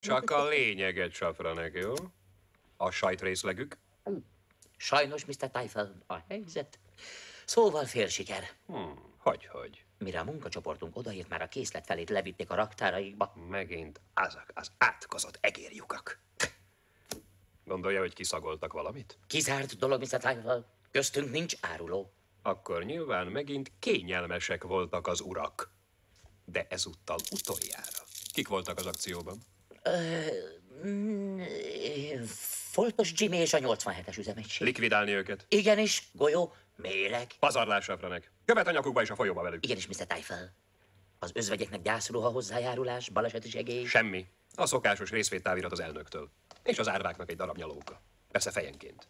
Csak a lényeget safranek, jó? A sajtrészlegük? Sajnos, Mr. Tyfel, a helyzet. Szóval fél siker. Hmm, hogy, hogy. Mire a munkacsoportunk odaért, már a készlet felét levitték a raktáraikba. Megint azok az átkozott egérjukak. Gondolja, hogy kiszagoltak valamit? Kizárt dolog, Mr. Tyfel. Köztünk nincs áruló. Akkor nyilván megint kényelmesek voltak az urak. De ezúttal utoljára. Kik voltak az akcióban? Mm, Foltos Jimmy és a 87-es üzemegység. Likvidálni őket. Igenis, golyó, méreg. Pazarlás, safranek. Követ a nyakukba és a folyóba velük. Igenis, Mr. Tyfel. Az özvegyeknek gyászruha hozzájárulás, baleseti segély. Semmi. A szokásos részvételtávirat az elnöktől. És az árváknak egy darab nyalóka. Persze fejenként.